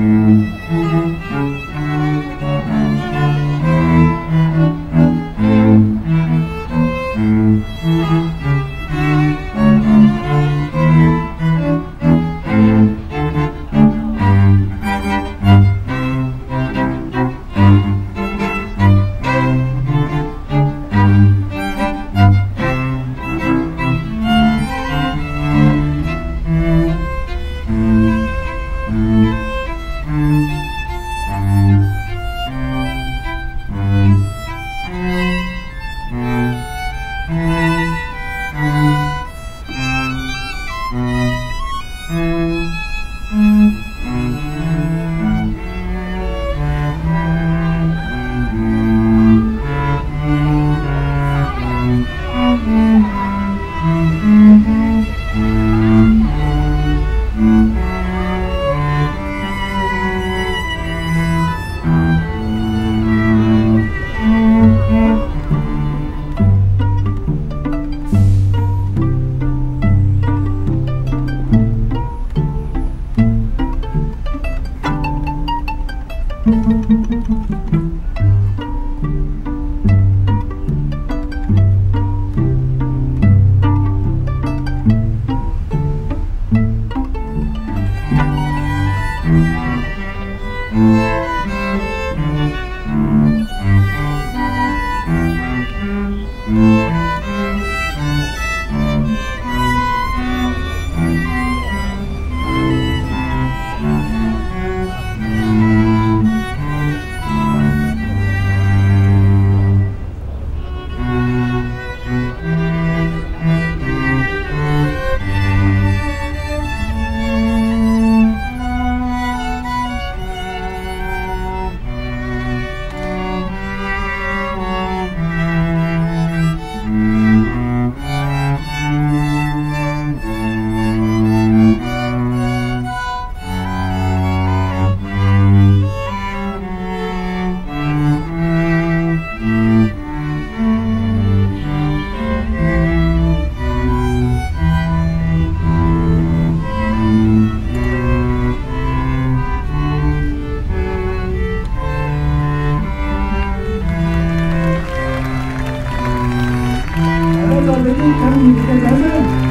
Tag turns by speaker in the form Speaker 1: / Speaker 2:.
Speaker 1: Hello, ladies, come, Miren,